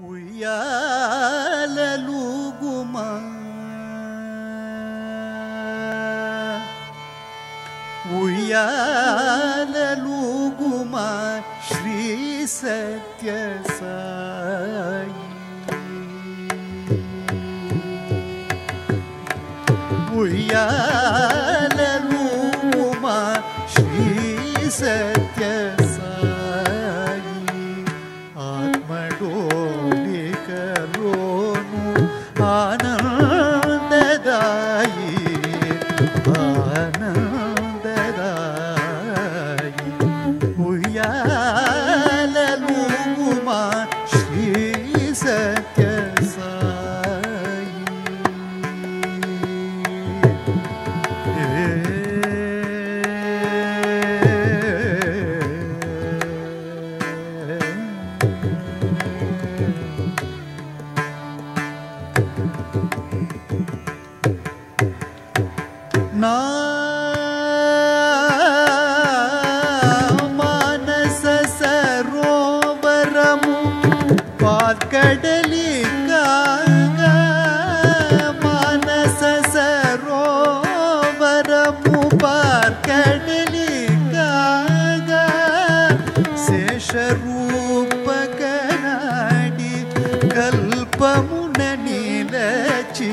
लु कुमार्यालु कुमा श्री सत्यमा श्री सै ஞான மானச சரோவரமும் பார்க்கடலிக்காக மானச சரோவரமும் பார்க்கடலிக்காக சேஷரூபகனாடி கல்பமுன நீலச்சி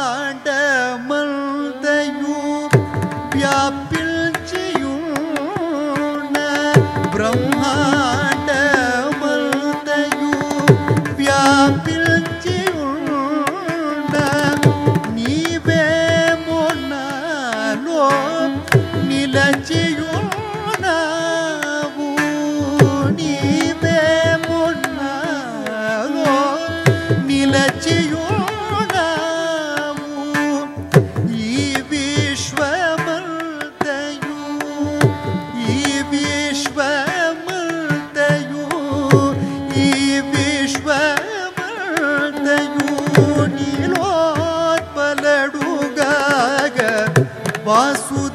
ബ്രഹ്മാണ്ടമൃതയു വ്യാപിച്ചുണ്ട നീവേ മൊന്നാലോ നിലച്ചി Posso